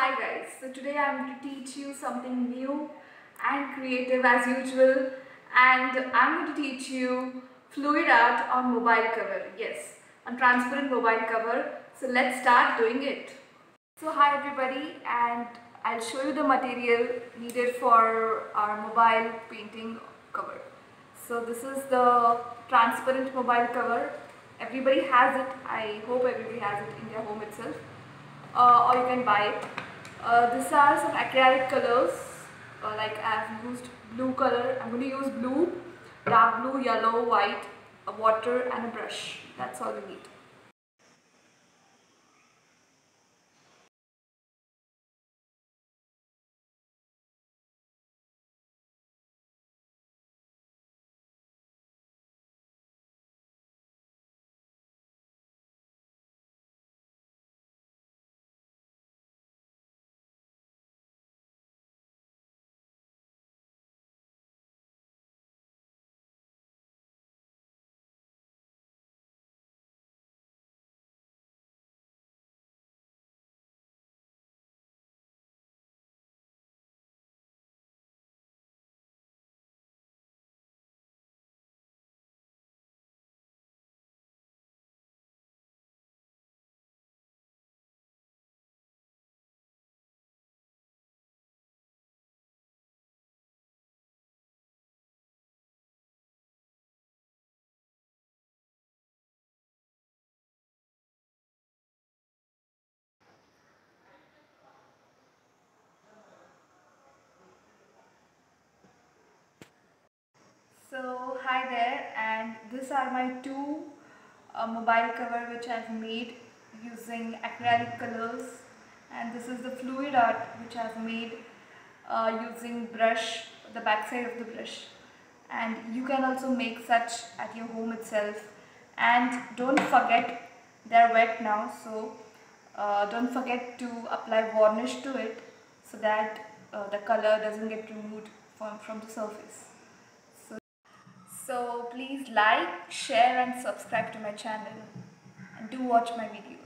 hi guys, so today I'm going to teach you something new and creative as usual and I'm going to teach you fluid art on mobile cover, yes, on transparent mobile cover. So let's start doing it. So hi everybody and I'll show you the material needed for our mobile painting cover. So this is the transparent mobile cover. Everybody has it. I hope everybody has it in their home itself uh, or you can buy it. Uh, these are some acrylic colors uh, like I've used blue color. I'm going to use blue, dark blue, yellow, white, a water and a brush. That's all you need. Hi there and these are my two uh, mobile cover which I've made using acrylic colors. And this is the fluid art which I've made uh, using brush, the backside of the brush. And you can also make such at your home itself. And don't forget they're wet now so uh, don't forget to apply varnish to it so that uh, the color doesn't get removed from, from the surface. So please like, share and subscribe to my channel and do watch my videos.